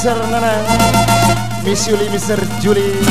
Mr. Nana Miss Yuli, Mr. Julie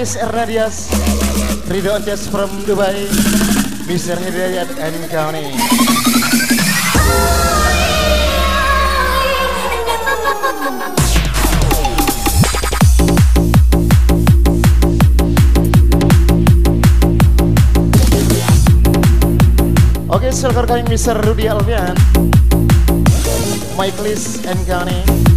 Miss Ernadias Ridho Onces from Dubai Mr. Hidayat and County Oke, okay, silahkan kami Mr. Rudy Alfian Mike Lis and County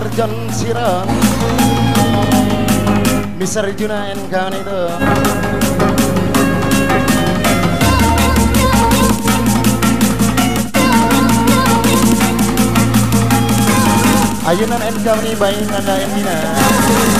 Mr. John Sira Mr. Juna and itu Ayunan and ini bayi anda Emina Oke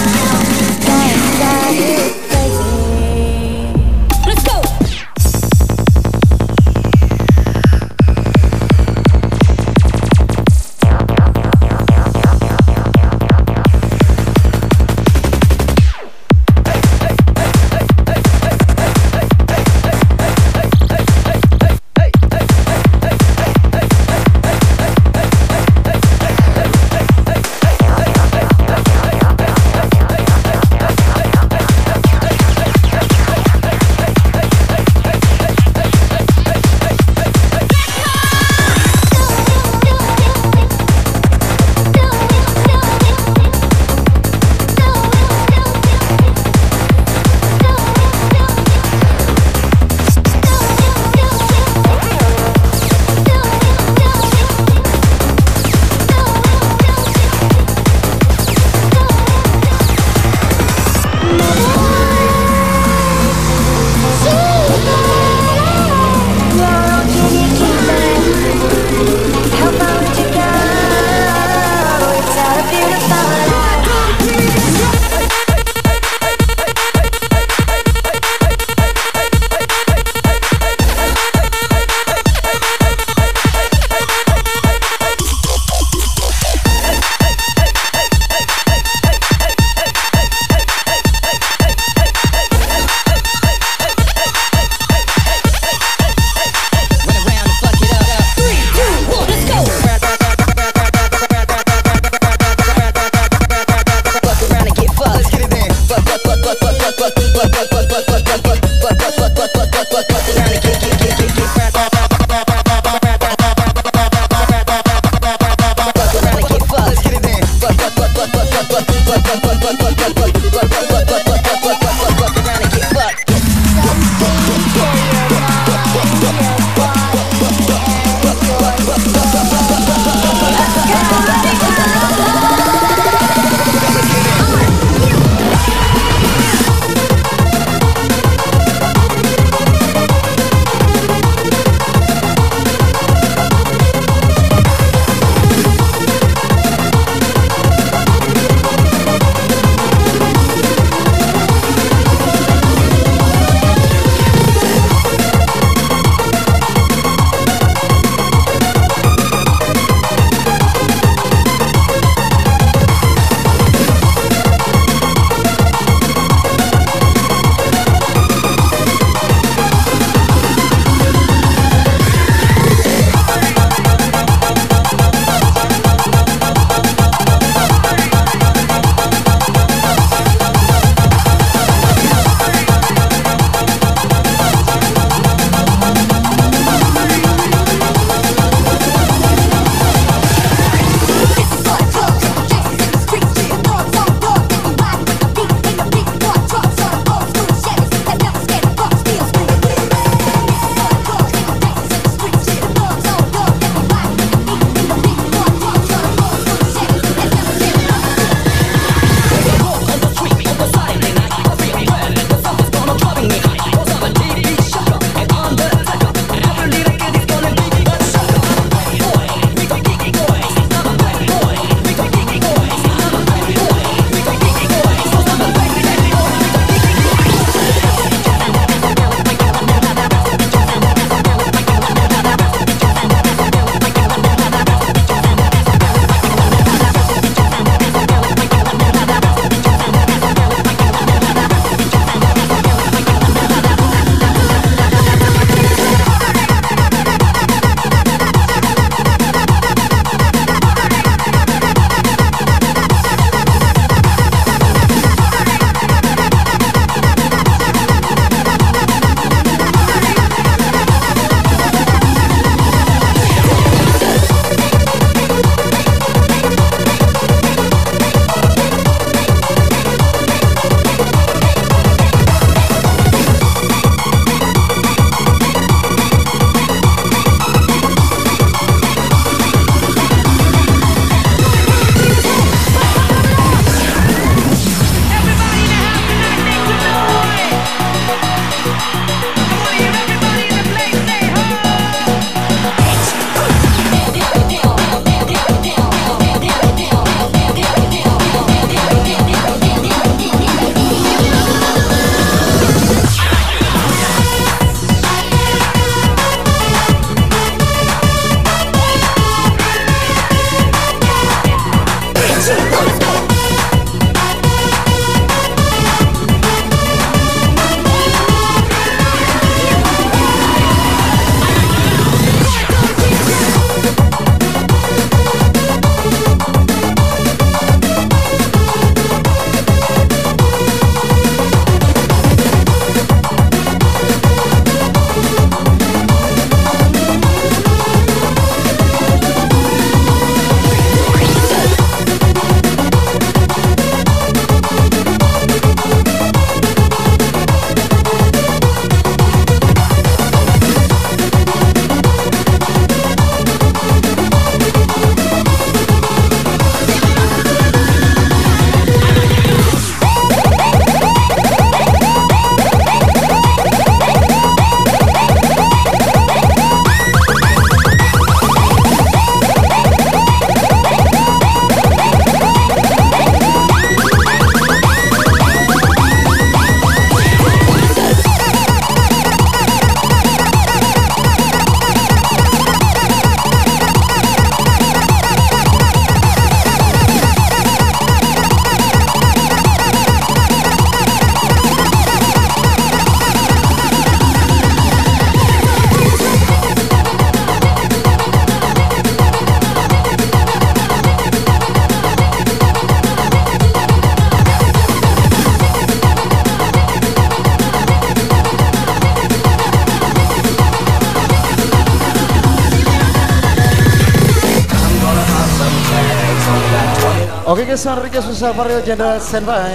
warga Susafario Jenderal Senpai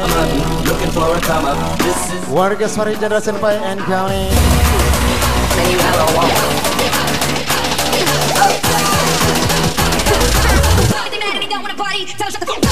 Warga Jenderal Senpai and Kali Tell us the fuck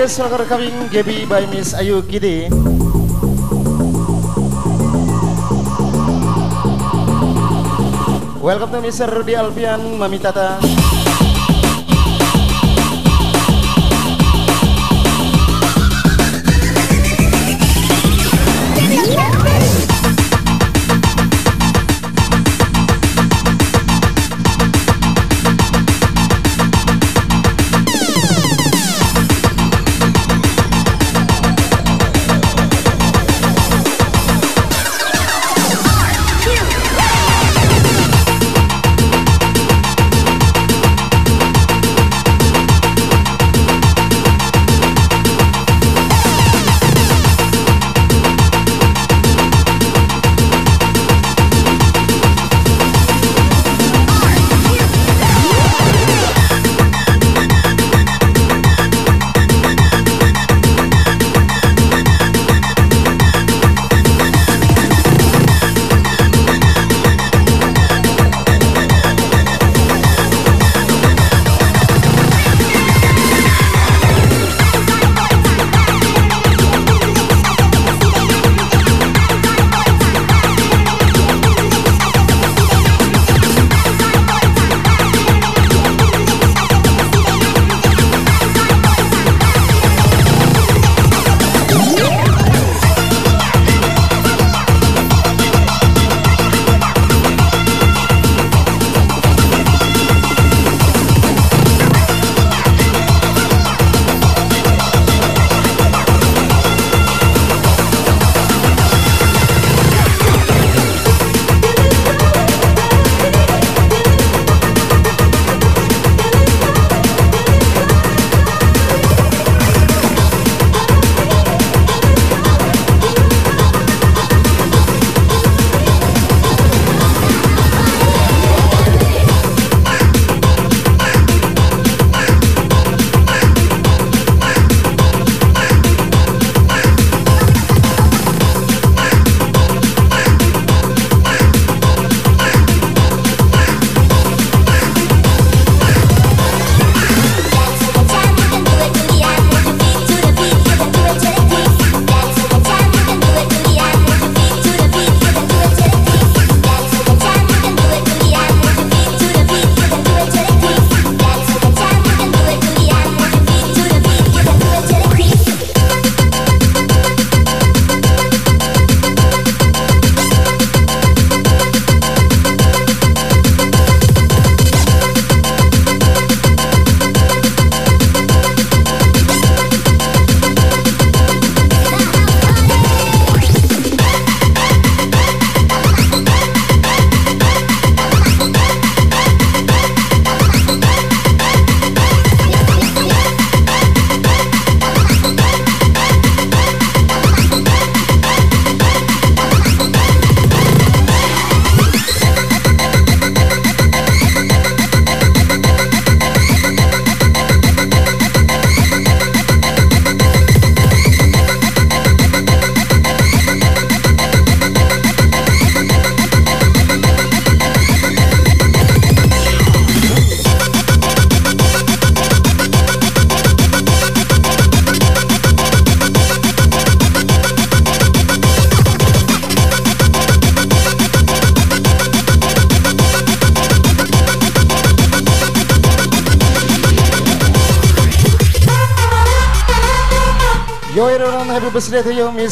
Oke, selamat kawin Gaby by Miss Ayu Gide. Welcome to Mr. Rudy Alfian, Mami Tata.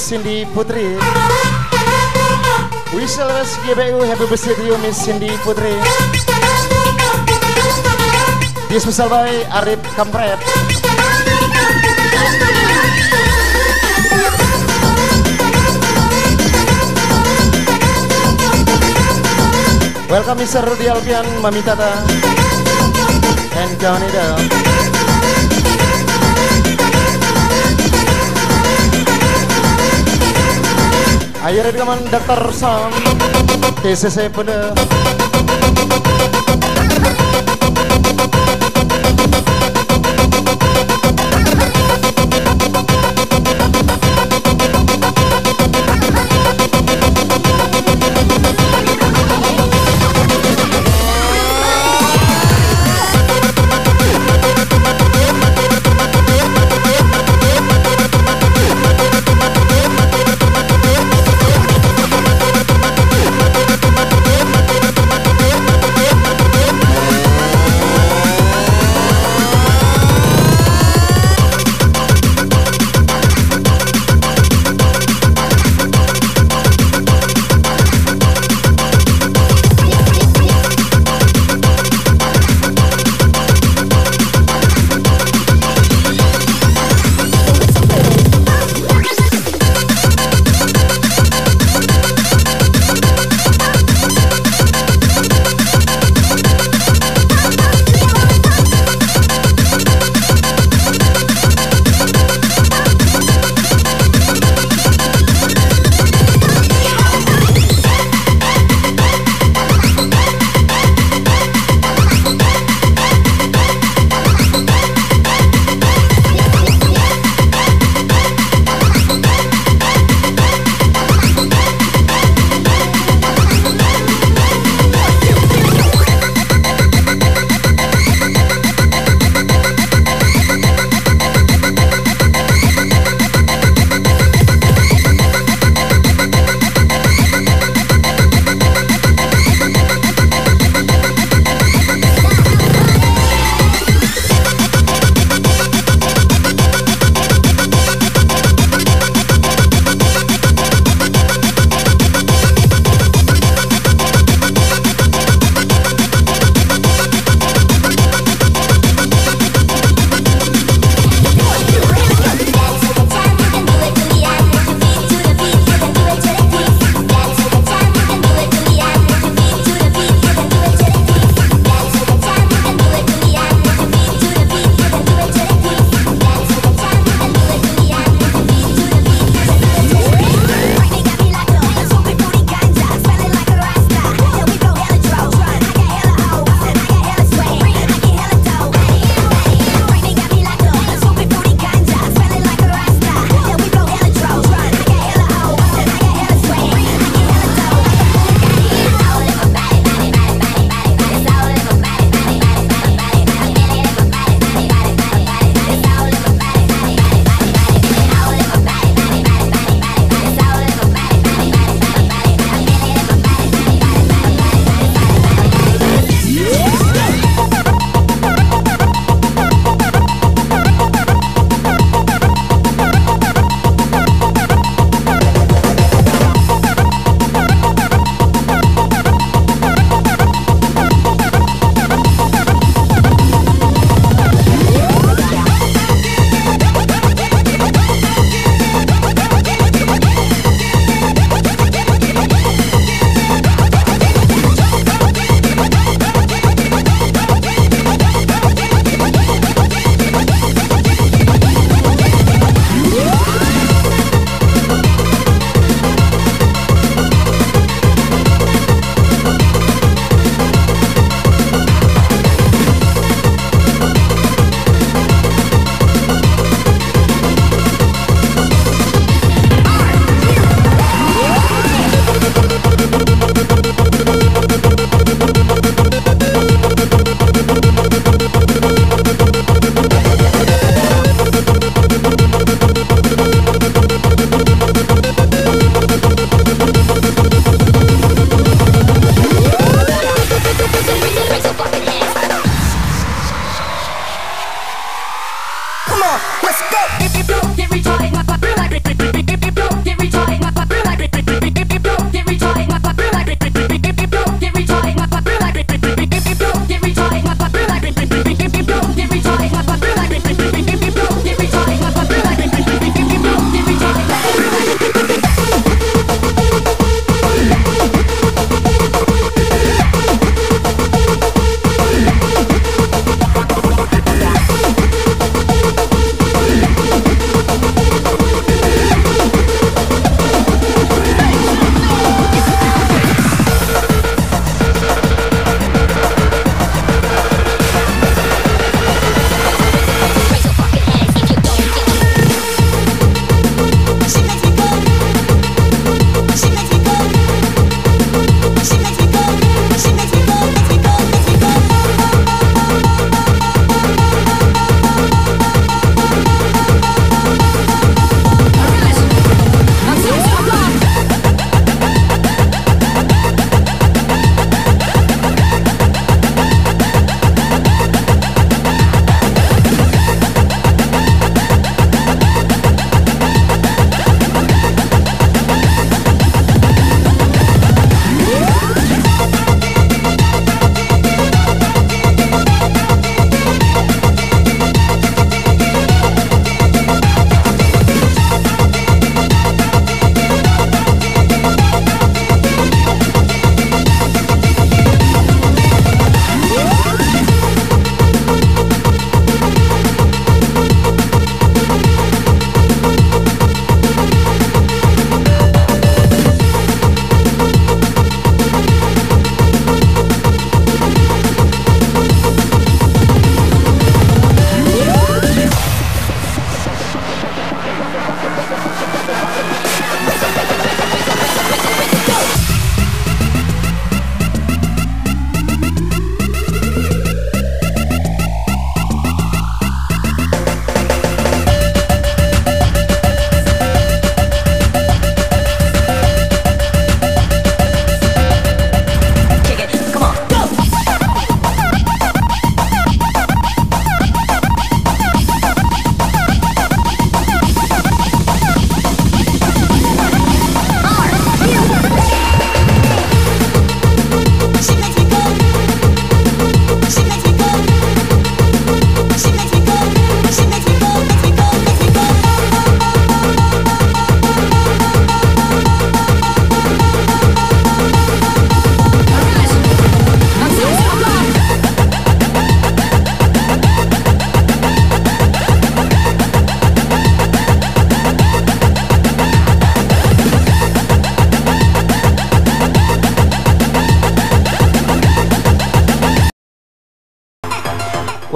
Cindy Putri. We celebrate GBU, happy birthday to you, Miss Cindy Putri. This special by Arif Kampret. Welcome Mr. Rudi Alfian, Mami Tata, and Johnny Dell. Ayo rekaman Dr. Sam TCC Pede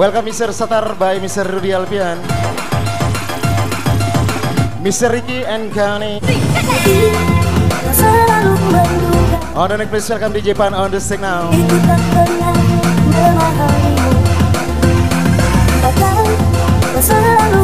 Welcome Mr. Satar by Mr. Rudy Alpian. Mr. Ricky and Kani. On the next please welcome DJ Pan on the stage now. selalu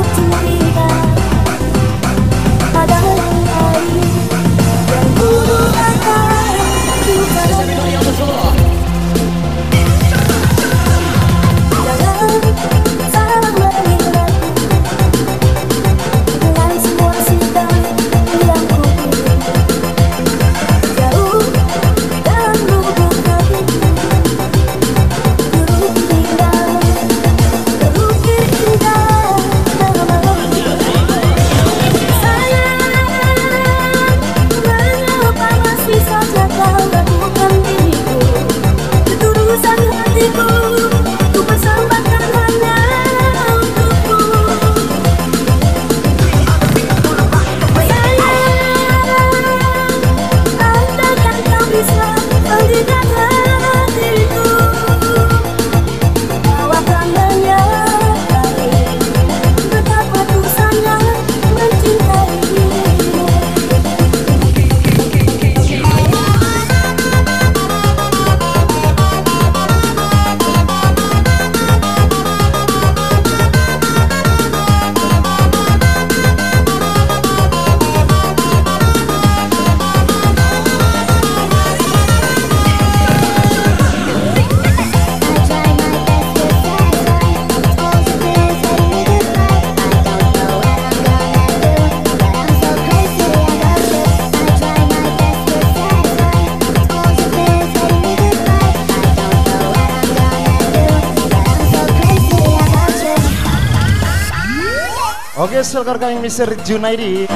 akan Selkar kami Mr. Junaidi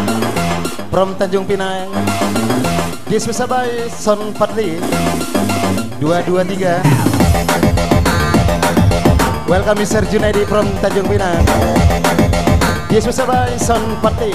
From Tanjung Pinang This was by Son Padli 223 Welcome Mr. Junaidi from Tanjung Pinang This was by Son Padli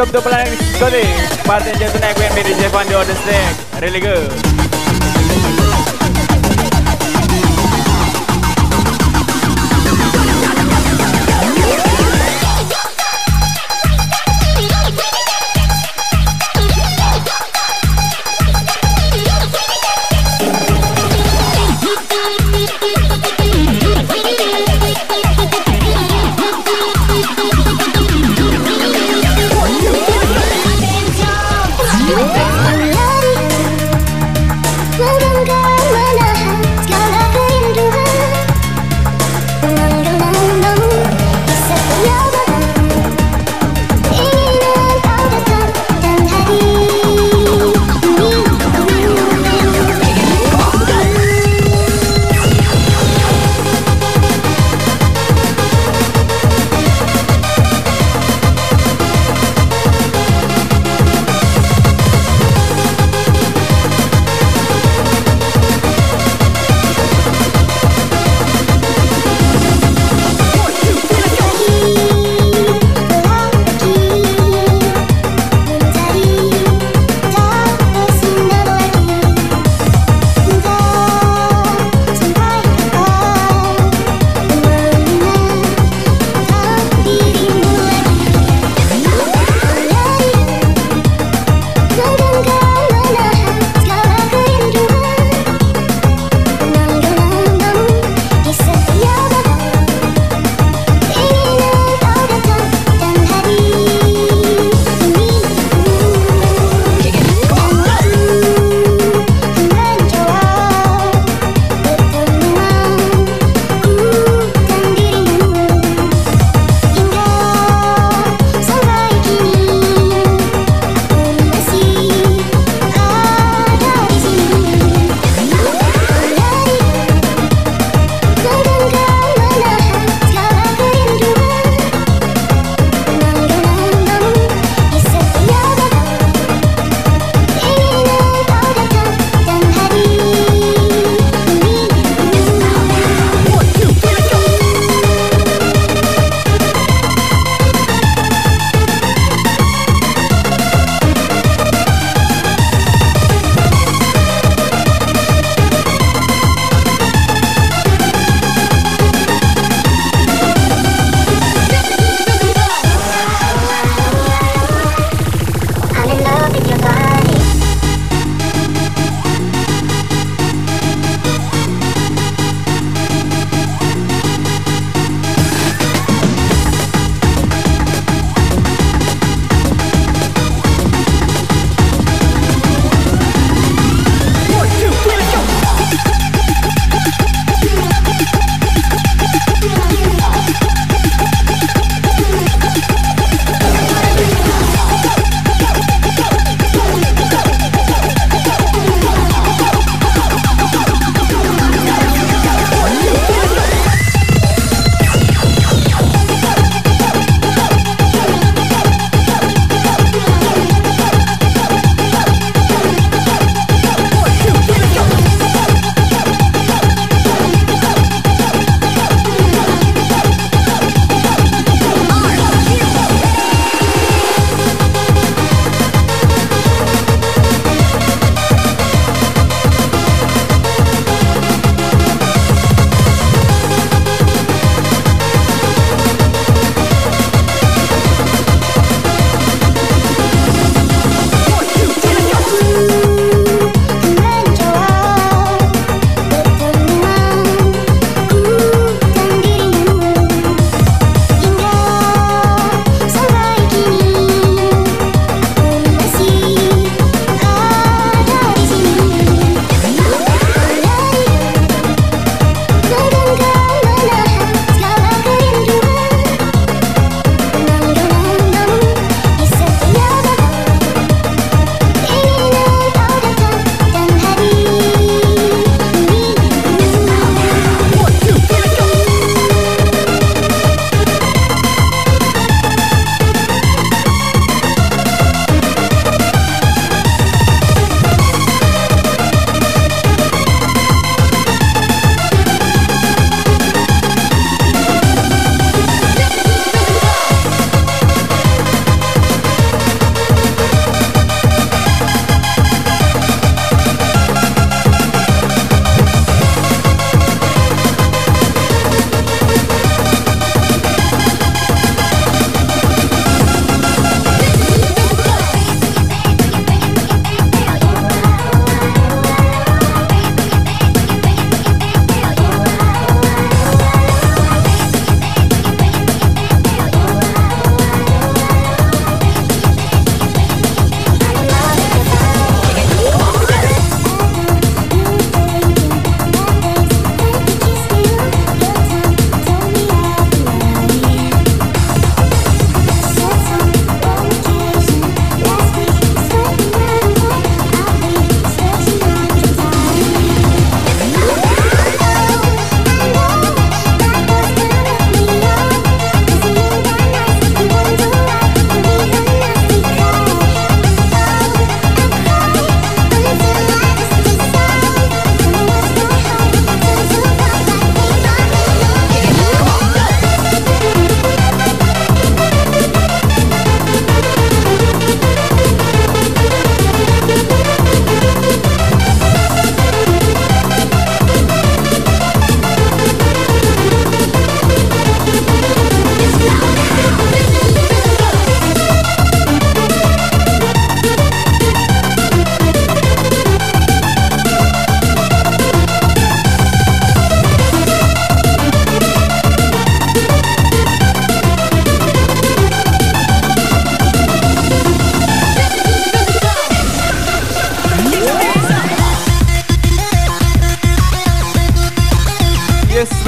welcome to Planet Scotty. Party just tonight with me DJ Fandi on the stage.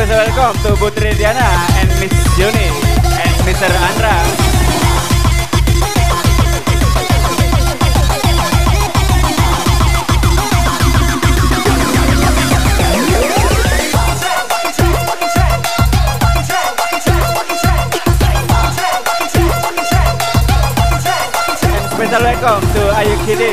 Welcome to Putri Diana and Miss Juni and Mr. Andra. Special welcome to Ayu Kidi.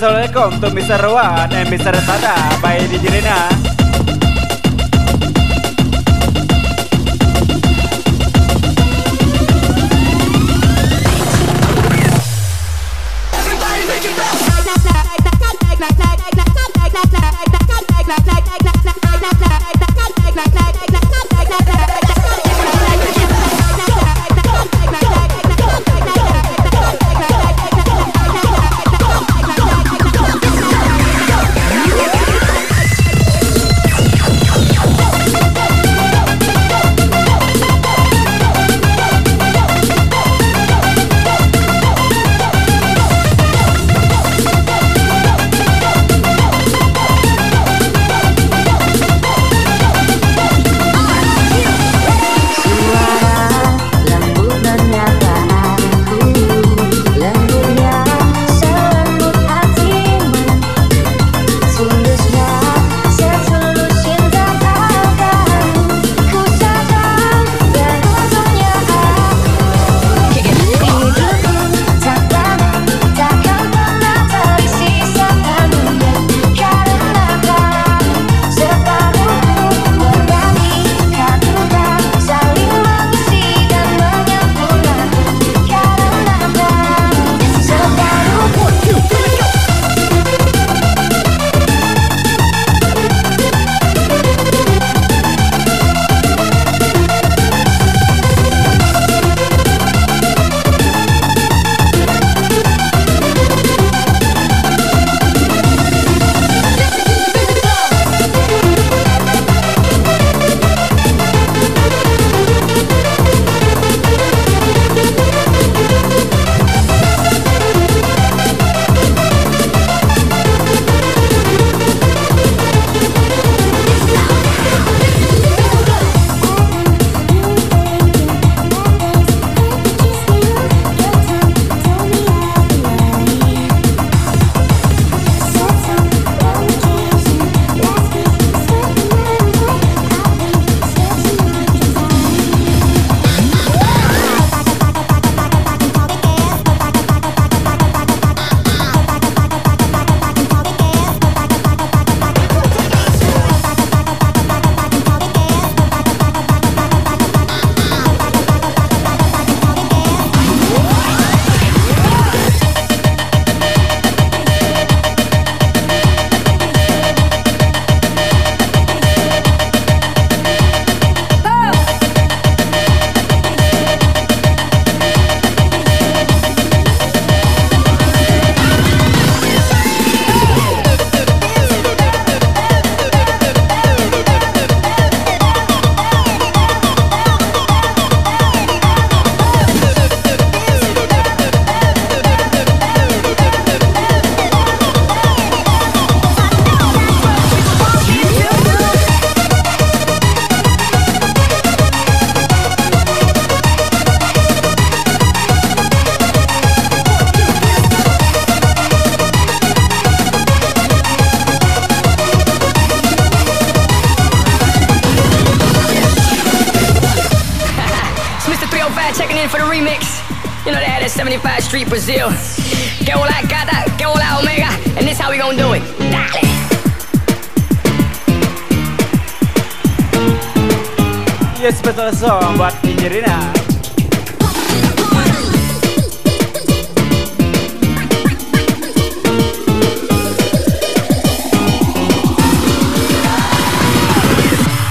Welcome to Mr. Rowan and Mr. Tata by DJ song buat Injerina.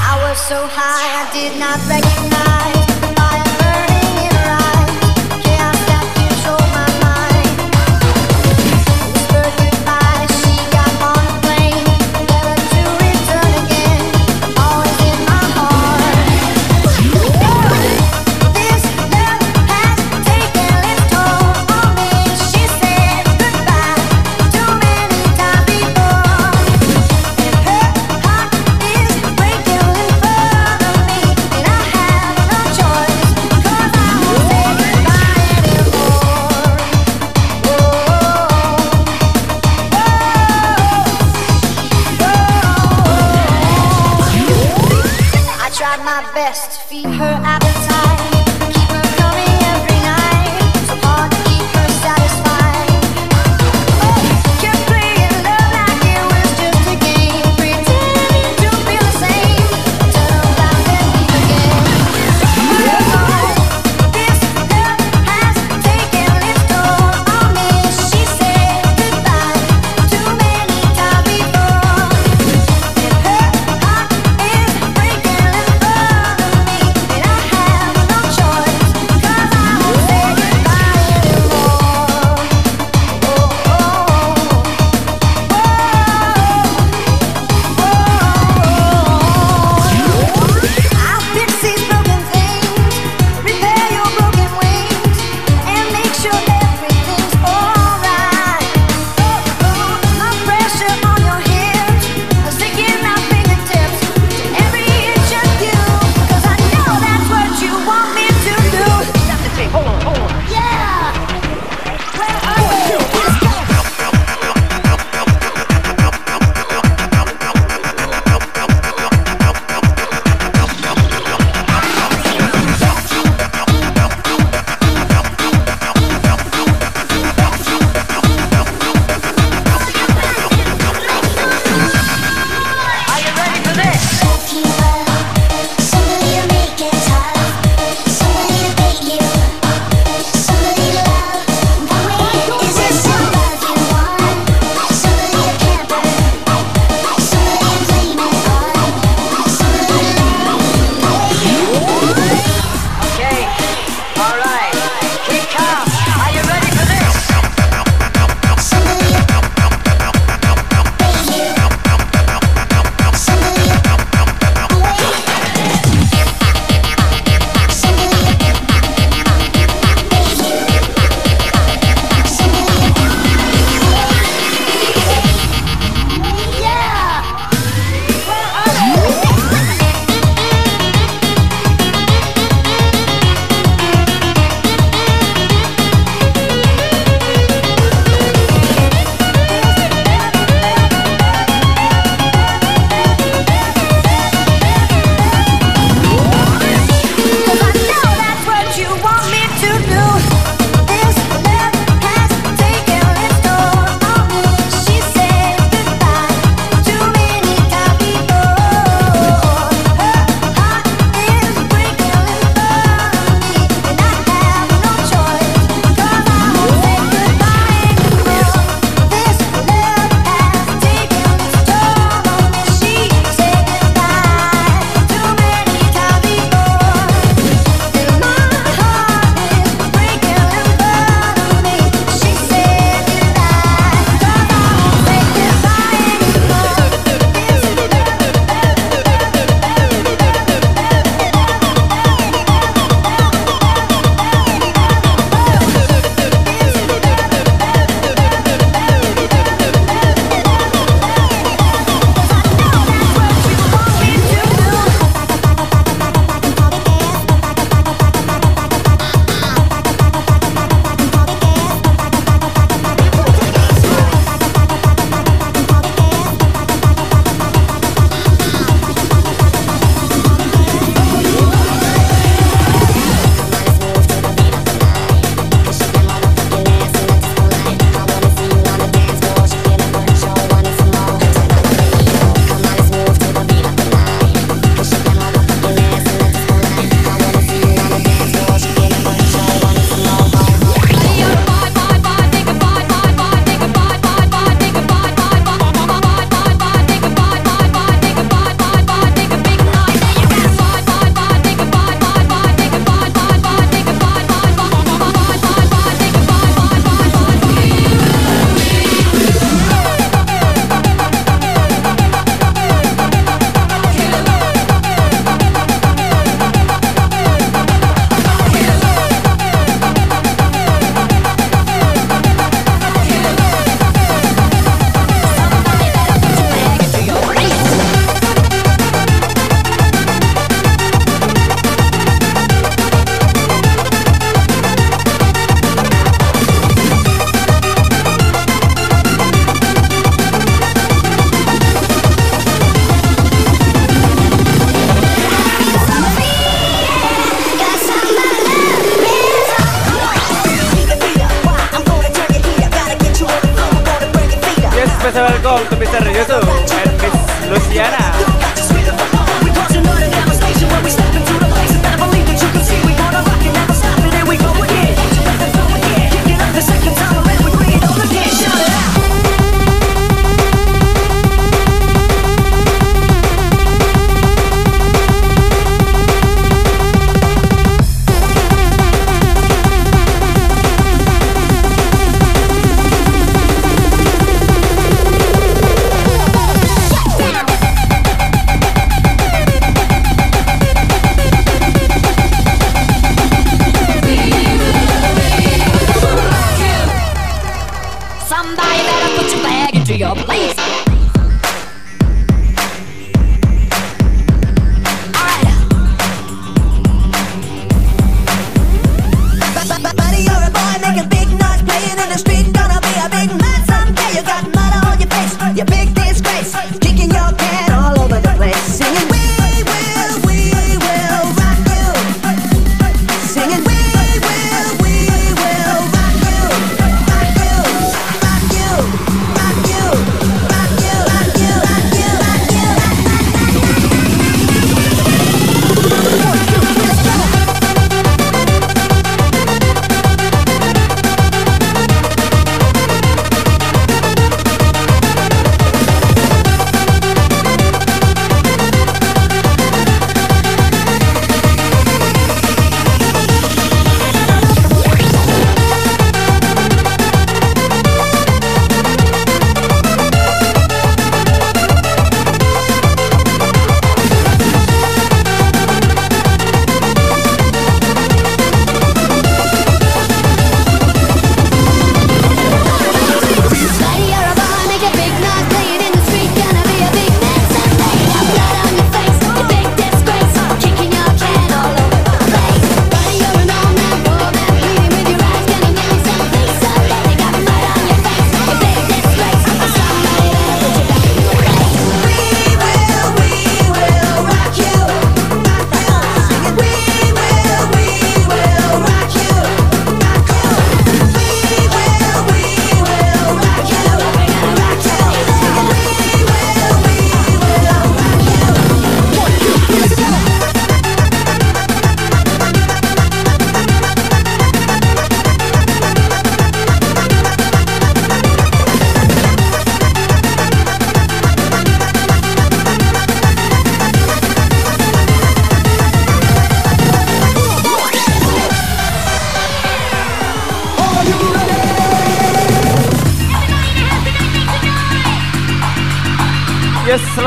I was so high I did not recognize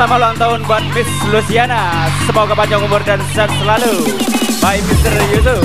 selamat ulang tahun buat Miss Luciana. Semoga panjang umur dan sehat selalu. Bye Mister YouTube.